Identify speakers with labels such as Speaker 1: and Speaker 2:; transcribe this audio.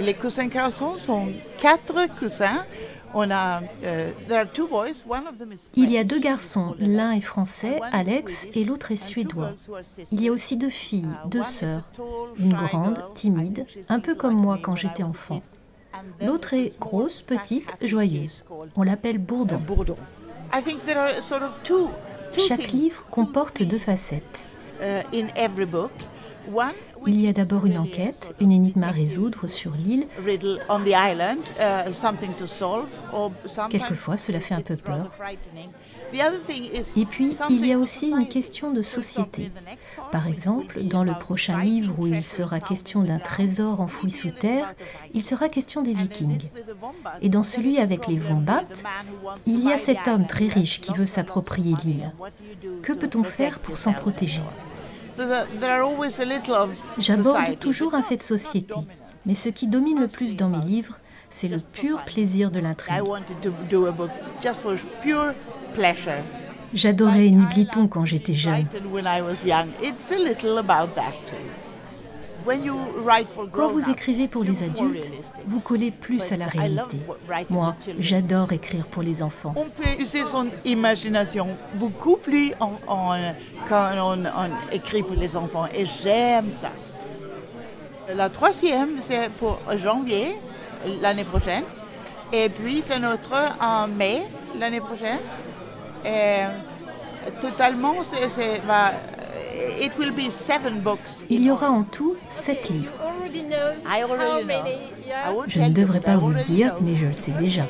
Speaker 1: les cousins Carlson sont quatre cousins. On a, euh, there are two boys. One of them is
Speaker 2: Il y a deux garçons, l'un est français, Alex, et l'autre est suédois. Il y a aussi deux filles, deux sœurs. Une grande, timide, un peu comme moi quand j'étais enfant. L'autre est grosse, petite, joyeuse. On l'appelle Bourdon. Chaque livre comporte deux facettes. Il y a d'abord une enquête, une énigme à résoudre sur l'île. Quelquefois, cela fait un peu peur. Et puis, il y a aussi une question de société. Par exemple, dans le prochain livre où il sera question d'un trésor enfoui sous terre, il sera question des vikings. Et dans celui avec les wombats, il y a cet homme très riche qui veut s'approprier l'île. Que
Speaker 1: to
Speaker 2: peut-on faire pour s'en protéger? J'aborde toujours un fait de société. Mais ce qui domine le plus dans mes livres, c'est le pur plaisir de l'intrigue. J'adorais Annie Bliton quand j'étais jeune. Quand vous écrivez pour les adultes, vous collez plus à la
Speaker 1: But I love
Speaker 2: réalité.
Speaker 1: writing
Speaker 2: Moi,
Speaker 1: for children.
Speaker 2: j'adore écrire pour les enfants.
Speaker 1: On peut user son imagination beaucoup plus en- en- quand on, on écrit pour les enfants et j'aime ça. La troisième, c'est pour janvier l'année prochaine. Et puis, c'est notre en mai l'année prochaine. Et totalement, c'est, c'est- it will be seven books.
Speaker 2: Il y aura en tout sept livres. Je ne devrais pas vous le dire, mais je le sais déjà.